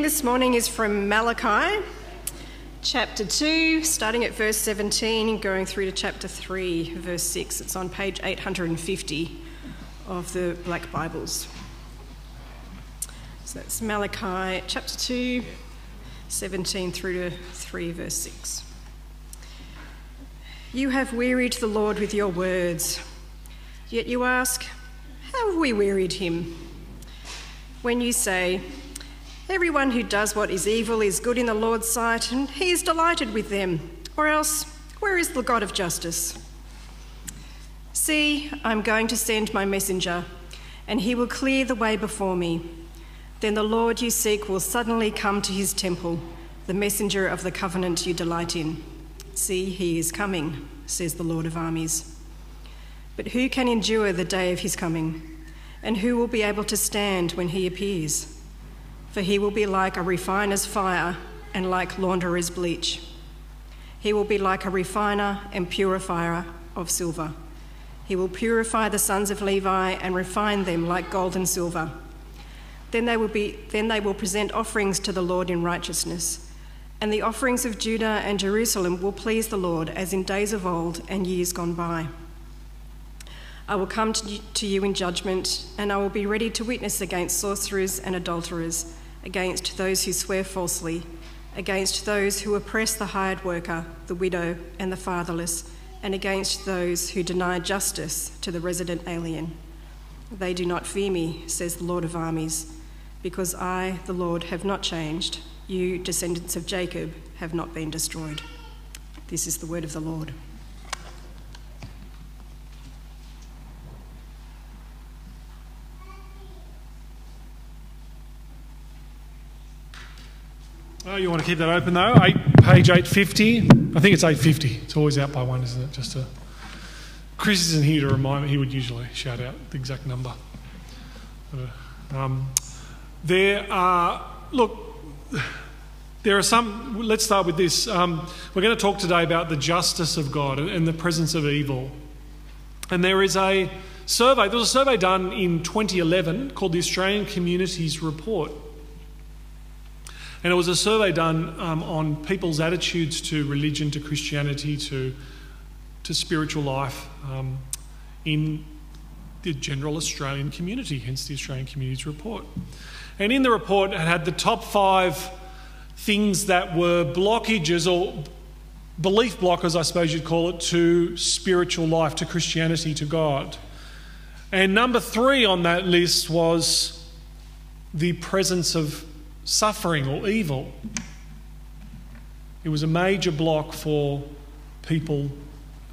Reading this morning is from Malachi, chapter 2, starting at verse 17 and going through to chapter 3, verse 6. It's on page 850 of the Black Bibles. So that's Malachi chapter 2, 17 through to 3, verse 6. You have wearied the Lord with your words, yet you ask, How have we wearied him? When you say, Everyone who does what is evil is good in the Lord's sight, and he is delighted with them. Or else, where is the God of justice? See, I'm going to send my messenger, and he will clear the way before me. Then the Lord you seek will suddenly come to his temple, the messenger of the covenant you delight in. See, he is coming, says the Lord of armies. But who can endure the day of his coming? And who will be able to stand when he appears? For he will be like a refiner's fire and like launderer's bleach. He will be like a refiner and purifier of silver. He will purify the sons of Levi and refine them like gold and silver. Then they will, be, then they will present offerings to the Lord in righteousness. And the offerings of Judah and Jerusalem will please the Lord as in days of old and years gone by. I will come to you in judgment, and I will be ready to witness against sorcerers and adulterers against those who swear falsely, against those who oppress the hired worker, the widow, and the fatherless, and against those who deny justice to the resident alien. They do not fear me, says the Lord of armies, because I, the Lord, have not changed. You, descendants of Jacob, have not been destroyed. This is the word of the Lord. Oh, you want to keep that open though? Eight, page 850. I think it's 850. It's always out by one, isn't it? Just to. Chris isn't here to remind me. He would usually shout out the exact number. Um, there are, look, there are some. Let's start with this. Um, we're going to talk today about the justice of God and, and the presence of evil. And there is a survey, there was a survey done in 2011 called the Australian Communities Report. And it was a survey done um, on people's attitudes to religion, to Christianity, to, to spiritual life um, in the general Australian community, hence the Australian Communities Report. And in the report, it had the top five things that were blockages or belief blockers, I suppose you'd call it, to spiritual life, to Christianity, to God. And number three on that list was the presence of suffering or evil. It was a major block for people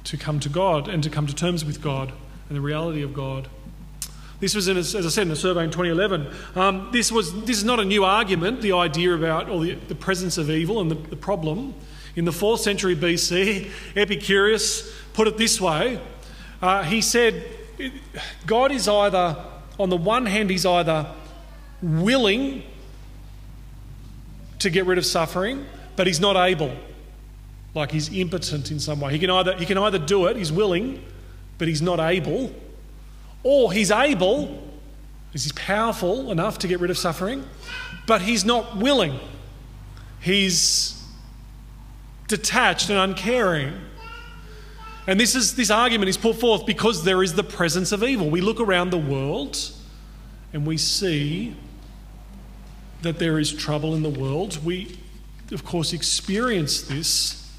to come to God and to come to terms with God and the reality of God. This was, in a, as I said, in a survey in 2011. Um, this, was, this is not a new argument, the idea about or the, the presence of evil and the, the problem. In the 4th century BC, Epicurus put it this way uh, he said, God is either, on the one hand, he's either willing to get rid of suffering, but he's not able. Like he's impotent in some way. He can either, he can either do it, he's willing, but he's not able, or he's able, he's powerful enough to get rid of suffering, but he's not willing. He's detached and uncaring. And this, is, this argument is put forth because there is the presence of evil. We look around the world and we see that there is trouble in the world. We, of course, experience this.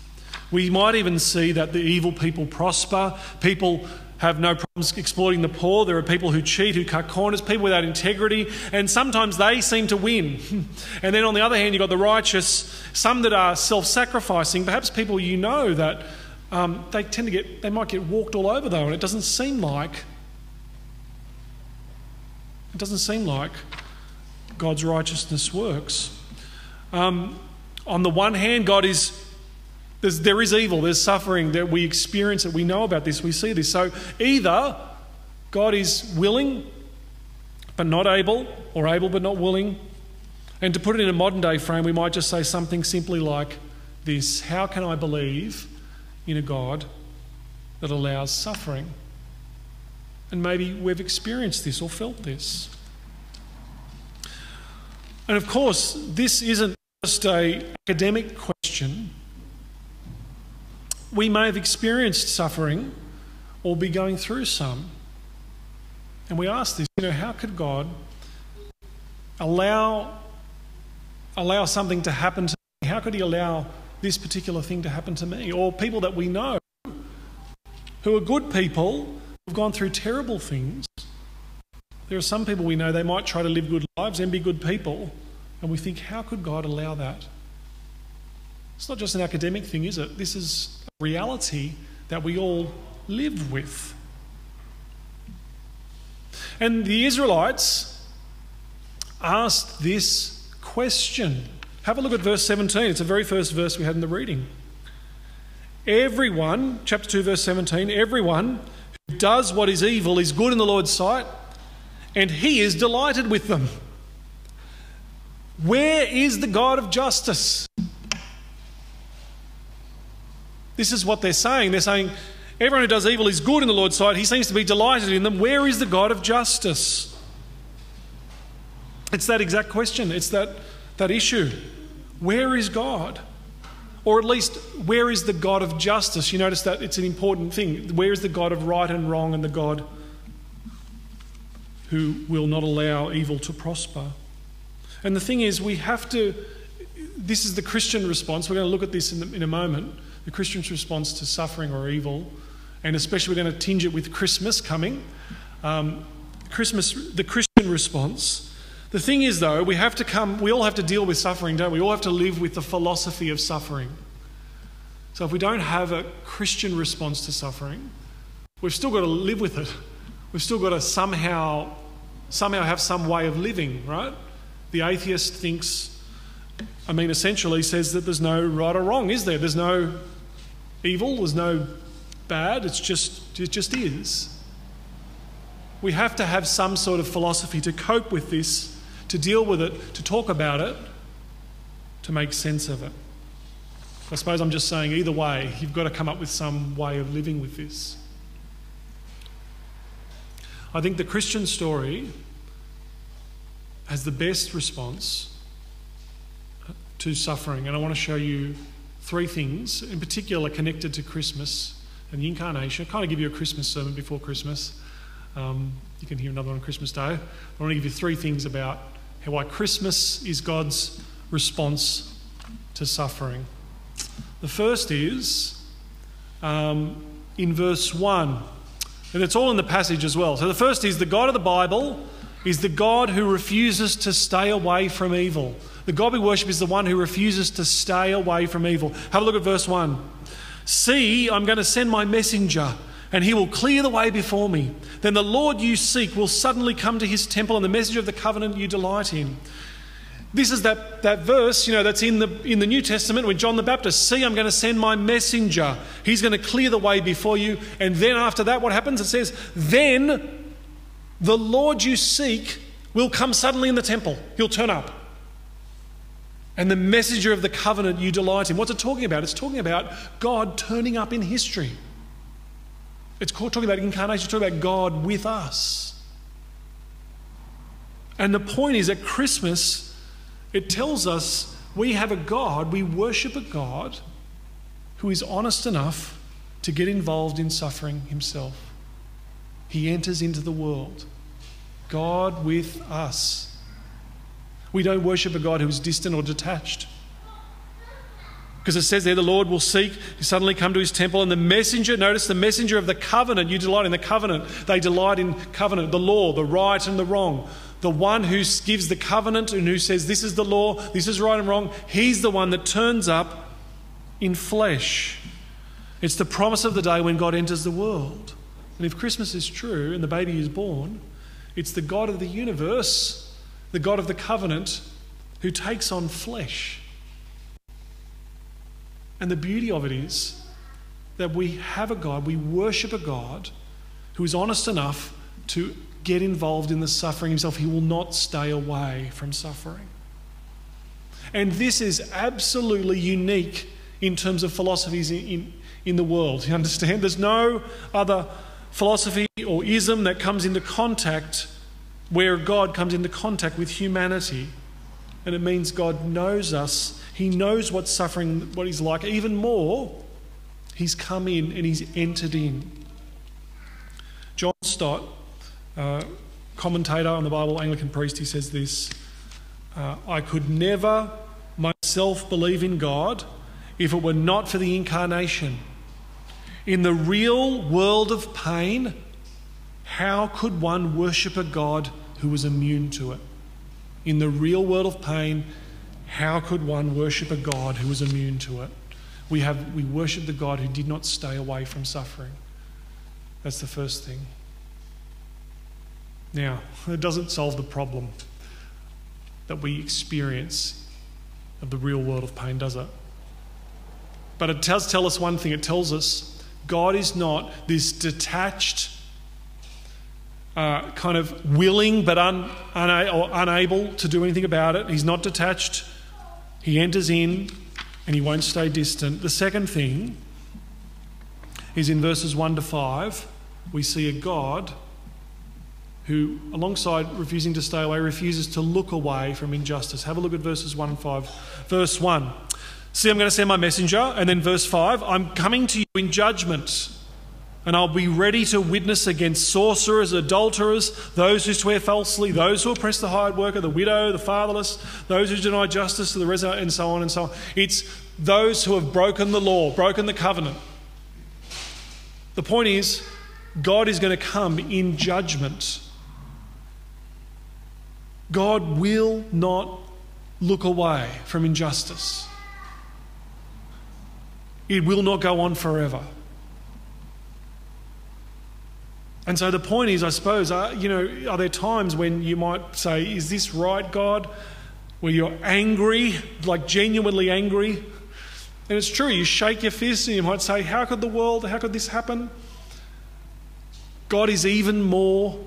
We might even see that the evil people prosper. People have no problems exploiting the poor. There are people who cheat, who cut corners, people without integrity, and sometimes they seem to win. and then on the other hand, you've got the righteous, some that are self sacrificing, perhaps people you know that um, they tend to get, they might get walked all over though, and it doesn't seem like, it doesn't seem like God's righteousness works. Um, on the one hand, God is there's, there is evil, there's suffering that we experience it, we know about this, we see this. So either God is willing but not able, or able but not willing. And to put it in a modern day frame, we might just say something simply like this How can I believe in a God that allows suffering? And maybe we've experienced this or felt this. And of course, this isn't just a academic question. We may have experienced suffering or be going through some. And we ask this, you know, how could God allow allow something to happen to me? How could he allow this particular thing to happen to me? Or people that we know who are good people who've gone through terrible things. There are some people we know they might try to live good lives and be good people, and we think, how could God allow that? It's not just an academic thing, is it? This is a reality that we all live with. And the Israelites asked this question. Have a look at verse 17. It's the very first verse we had in the reading. Everyone, chapter 2, verse 17, everyone who does what is evil is good in the Lord's sight, and he is delighted with them. Where is the God of justice? This is what they're saying. They're saying, everyone who does evil is good in the Lord's sight. He seems to be delighted in them. Where is the God of justice? It's that exact question. It's that, that issue. Where is God? Or at least, where is the God of justice? You notice that it's an important thing. Where is the God of right and wrong and the God who will not allow evil to prosper? And the thing is, we have to, this is the Christian response. We're going to look at this in, the, in a moment. The Christian's response to suffering or evil. And especially, we're going to tinge it with Christmas coming. Um, Christmas, the Christian response. The thing is, though, we have to come, we all have to deal with suffering, don't we? We all have to live with the philosophy of suffering. So if we don't have a Christian response to suffering, we've still got to live with it. We've still got to somehow, somehow have some way of living, right? The atheist thinks, I mean, essentially says that there's no right or wrong, is there? There's no evil, there's no bad, it's just, it just is. We have to have some sort of philosophy to cope with this, to deal with it, to talk about it, to make sense of it. I suppose I'm just saying, either way, you've got to come up with some way of living with this. I think the Christian story has the best response to suffering. And I want to show you three things, in particular connected to Christmas and the incarnation. I kind of give you a Christmas sermon before Christmas. Um, you can hear another one on Christmas Day. I want to give you three things about how why Christmas is God's response to suffering. The first is um, in verse 1, and it's all in the passage as well. So the first is the God of the Bible is the God who refuses to stay away from evil. The God we worship is the one who refuses to stay away from evil. Have a look at verse 1. See, I'm going to send my messenger, and he will clear the way before me. Then the Lord you seek will suddenly come to his temple, and the messenger of the covenant you delight in. This is that, that verse, you know, that's in the, in the New Testament when John the Baptist, see, I'm going to send my messenger. He's going to clear the way before you. And then after that, what happens? It says, then the Lord you seek will come suddenly in the temple. He'll turn up. And the messenger of the covenant you delight in. What's it talking about? It's talking about God turning up in history. It's talking about incarnation, it's talking about God with us. And the point is at Christmas, it tells us we have a God, we worship a God who is honest enough to get involved in suffering himself he enters into the world. God with us. We don't worship a God who is distant or detached. Because it says there, the Lord will seek, suddenly come to his temple, and the messenger, notice the messenger of the covenant, you delight in the covenant. They delight in covenant, the law, the right and the wrong. The one who gives the covenant and who says, This is the law, this is right and wrong, he's the one that turns up in flesh. It's the promise of the day when God enters the world. And if Christmas is true and the baby is born, it's the God of the universe, the God of the covenant, who takes on flesh. And the beauty of it is that we have a God, we worship a God who is honest enough to get involved in the suffering himself. He will not stay away from suffering. And this is absolutely unique in terms of philosophies in, in, in the world. You understand? There's no other philosophy or ism that comes into contact where God comes into contact with humanity. and it means God knows us. He knows what suffering, what He's like. Even more, He's come in and He's entered in. John Stott, uh, commentator on the Bible, Anglican priest, he says this uh, I could never myself believe in God if it were not for the incarnation. In the real world of pain, how could one worship a God who was immune to it? In the real world of pain, how could one worship a God who was immune to it? We, have, we worship the God who did not stay away from suffering. That's the first thing. Now, it doesn't solve the problem that we experience of the real world of pain, does it? But it does tell us one thing it tells us God is not this detached, uh, kind of willing but un, una- or unable to do anything about it. He's not detached. He enters in and he won't stay distant. The second thing is in verses 1 to 5, we see a God who, alongside refusing to stay away, refuses to look away from injustice. Have a look at verses 1 and 5. Verse 1 See, I'm going to send my messenger. And then verse 5 I'm coming to you in judgment, and I'll be ready to witness against sorcerers, adulterers, those who swear falsely, those who oppress the hired worker, the widow, the fatherless, those who deny justice to the resident, and so on and so on. It's those who have broken the law, broken the covenant. The point is, God is going to come in judgment. God will not look away from injustice. It will not go on forever. And so the point is, I suppose, are, you know, are there times when you might say, Is this right, God? Where you're angry, like genuinely angry? And it's true, you shake your fist and you might say, How could the world, how could this happen? God is even more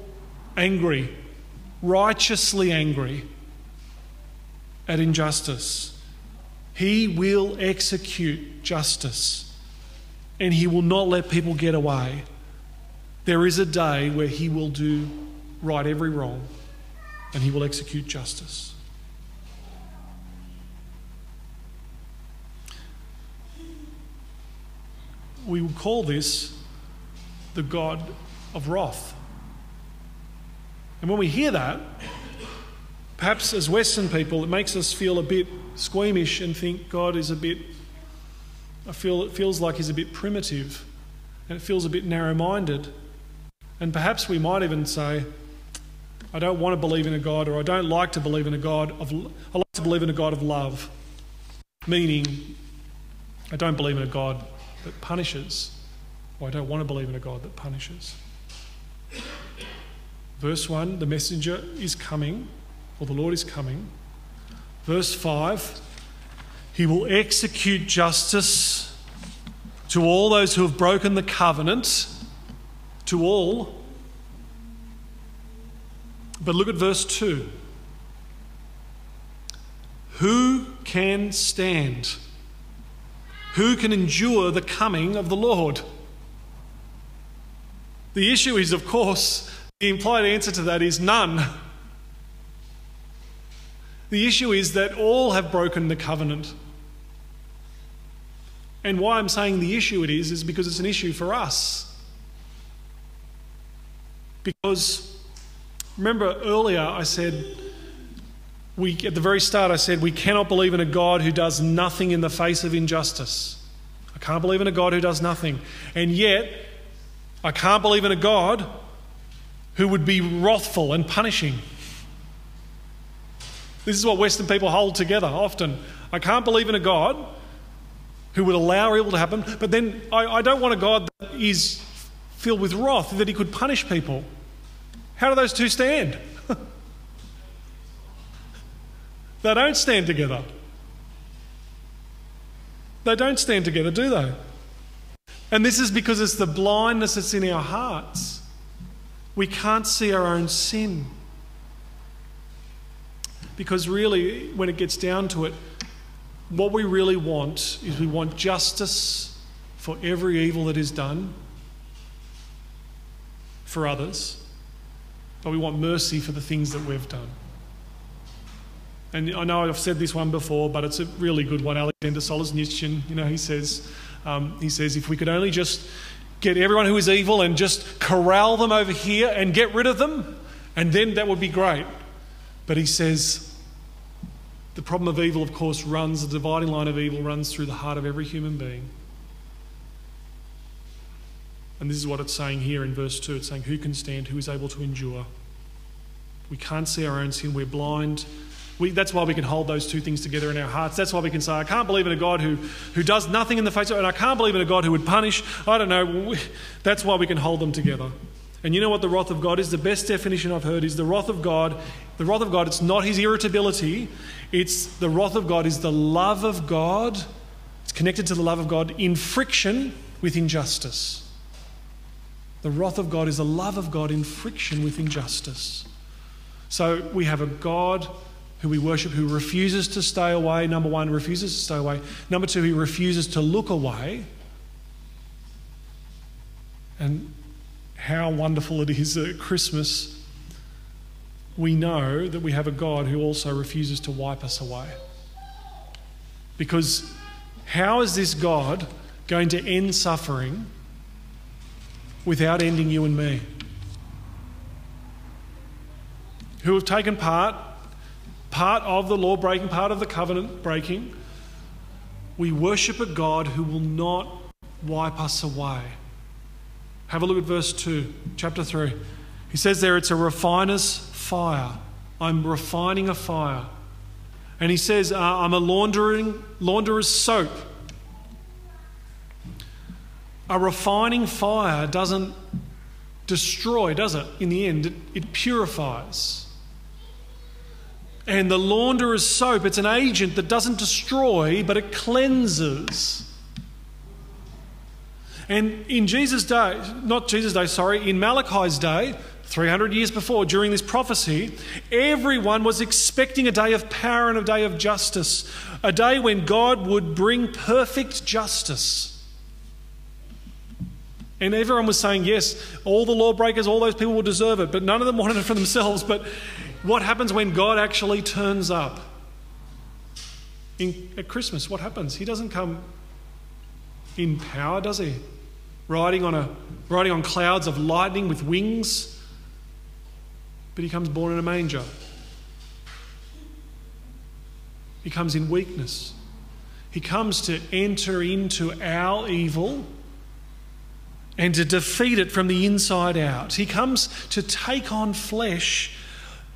angry righteously angry at injustice. He will execute justice and he will not let people get away. There is a day where he will do right every wrong and he will execute justice. We will call this the God of wrath. And when we hear that, perhaps as Western people, it makes us feel a bit squeamish and think God is a bit, I feel it feels like he's a bit primitive and it feels a bit narrow minded. And perhaps we might even say, I don't want to believe in a God or I don't like to believe in a God of, I like to believe in a God of love. Meaning, I don't believe in a God that punishes, or I don't want to believe in a God that punishes. Verse 1 the messenger is coming, or the Lord is coming. Verse 5 he will execute justice to all those who have broken the covenant, to all. But look at verse 2. Who can stand? Who can endure the coming of the Lord? The issue is, of course, the implied answer to that is none. The issue is that all have broken the covenant. And why I'm saying the issue it is, is because it's an issue for us. Because remember earlier I said, we, at the very start, I said we cannot believe in a God who does nothing in the face of injustice. I can't believe in a God who does nothing. And yet, I can't believe in a God who would be wrathful and punishing. This is what Western people hold together often. I can't believe in a God who would allow evil to happen, but then I, I don't want a God that is filled with wrath, that he could punish people. How do those two stand? they don't stand together. They don't stand together, do they? And this is because it's the blindness that's in our hearts. We can't see our own sin. Because really, when it gets down to it, what we really want is we want justice for every evil that is done for others, but we want mercy for the things that we've done. and I know I've said this one before, but it's a really good one. Alexander Solzhenitsyn, you know, he says, um, he says, if we could only just get everyone who is evil and just corral them over here and get rid of them, and then that would be great. But he says, the problem of evil, of course, runs, the dividing line of evil runs through the heart of every human being. And this is what it's saying here in verse 2. It's saying, Who can stand? Who is able to endure? We can't see our own sin. We're blind. We, that's why we can hold those two things together in our hearts. That's why we can say, I can't believe in a God who, who does nothing in the face of and I can't believe in a God who would punish. I don't know. That's why we can hold them together. And you know what the wrath of God is? The best definition I've heard is the wrath of God. The wrath of God, it's not his irritability, it's the wrath of God is the love of God. It's connected to the love of God in friction with injustice. The wrath of God is the love of God in friction with injustice. So we have a God who we worship who refuses to stay away. Number one, refuses to stay away. Number two, he refuses to look away. And how wonderful it is at Christmas, we know that we have a God who also refuses to wipe us away. Because how is this God going to end suffering without ending you and me? Who have taken part, part of the law breaking, part of the covenant breaking. We worship a God who will not wipe us away. Have a look at verse 2, chapter 3. He says there, it's a refiner's fire. I'm refining a fire. And he says, uh, I'm a laundering, launderer's soap. A refining fire doesn't destroy, does it? In the end, it, it purifies. And the launderer's soap, it's an agent that doesn't destroy, but it cleanses. And in Jesus' day, not Jesus' day, sorry, in Malachi's day, 300 years before, during this prophecy, everyone was expecting a day of power and a day of justice, a day when God would bring perfect justice. And everyone was saying, yes, all the lawbreakers, all those people will deserve it, but none of them wanted it for themselves. But what happens when God actually turns up? In, at Christmas, what happens? He doesn't come in power, does he? Riding on, a, riding on clouds of lightning with wings. But he comes born in a manger. He comes in weakness. He comes to enter into our evil and to defeat it from the inside out. He comes to take on flesh.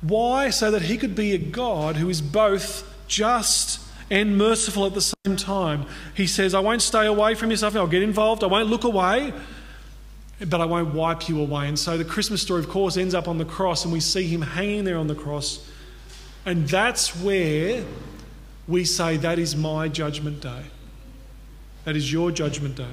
Why? So that he could be a God who is both just and merciful at the same time. He says, I won't stay away from yourself, I'll get involved, I won't look away, but I won't wipe you away. And so the Christmas story, of course, ends up on the cross, and we see him hanging there on the cross. And that's where we say, That is my judgment day. That is your judgment day.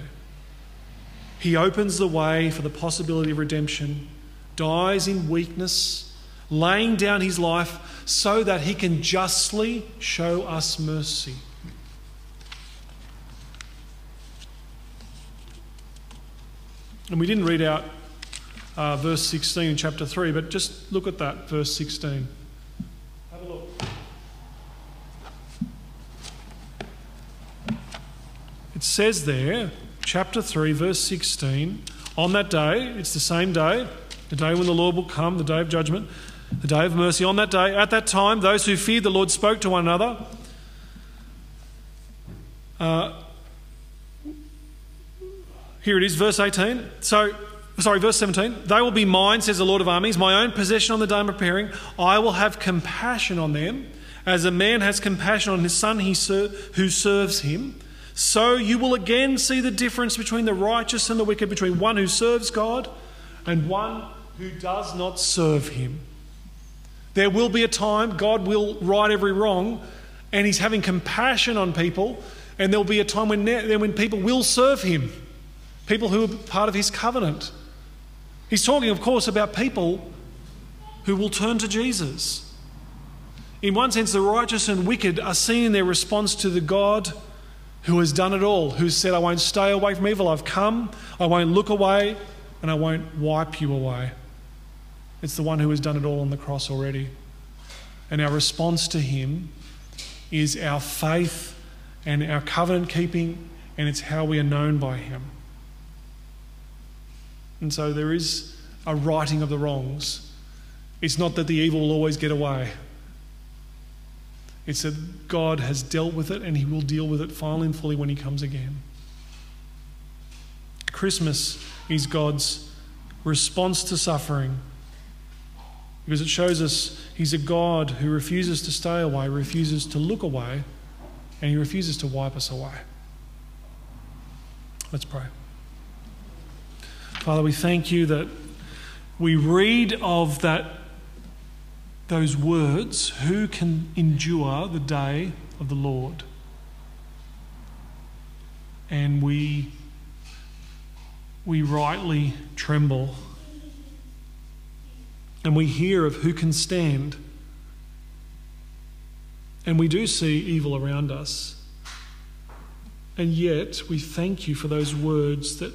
He opens the way for the possibility of redemption, dies in weakness, laying down his life so that he can justly show us mercy. And we didn't read out uh, verse 16 in chapter 3, but just look at that, verse 16. Have a look. It says there, chapter 3, verse 16, on that day, it's the same day, the day when the Lord will come, the day of judgment, the day of mercy. On that day, at that time, those who feared the Lord spoke to one another. Uh, here it is, verse 18. So, sorry, verse 17. They will be mine, says the Lord of armies, my own possession on the day I'm preparing. I will have compassion on them, as a man has compassion on his son he ser- who serves him. So you will again see the difference between the righteous and the wicked, between one who serves God and one who does not serve him. There will be a time God will right every wrong, and He's having compassion on people, and there'll be a time when, when people will serve Him, people who are part of His covenant. He's talking, of course, about people who will turn to Jesus. In one sense, the righteous and wicked are seen in their response to the God who has done it all, who said, I won't stay away from evil, I've come, I won't look away, and I won't wipe you away. It's the one who has done it all on the cross already. and our response to Him is our faith and our covenant keeping, and it's how we are known by Him. And so there is a righting of the wrongs. It's not that the evil will always get away. It's that God has dealt with it and He will deal with it finally and fully when He comes again. Christmas is God's response to suffering because it shows us He's a God who refuses to stay away, refuses to look away, and He refuses to wipe us away. Let's pray. Father, we thank you that we read of that those words, who can endure the day of the Lord? And we we rightly tremble. And we hear of who can stand. And we do see evil around us. And yet, we thank you for those words that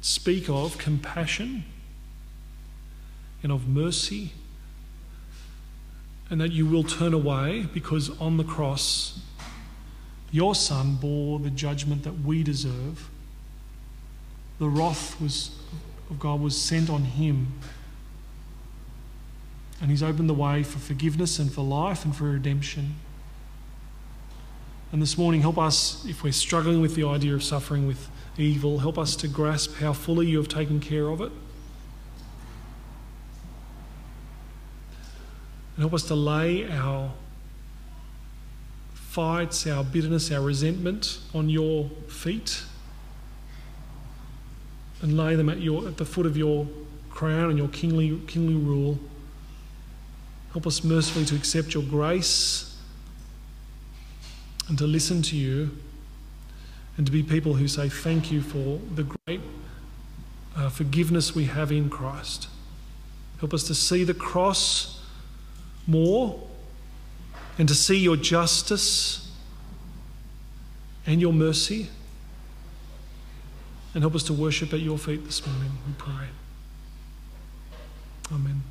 speak of compassion and of mercy, and that you will turn away because on the cross, your Son bore the judgment that we deserve. The wrath was, of God was sent on him. And he's opened the way for forgiveness and for life and for redemption. And this morning, help us, if we're struggling with the idea of suffering with evil, help us to grasp how fully you have taken care of it. And help us to lay our fights, our bitterness, our resentment on your feet and lay them at, your, at the foot of your crown and your kingly, kingly rule. Help us mercifully to accept your grace and to listen to you and to be people who say thank you for the great uh, forgiveness we have in Christ. Help us to see the cross more and to see your justice and your mercy. And help us to worship at your feet this morning, we pray. Amen.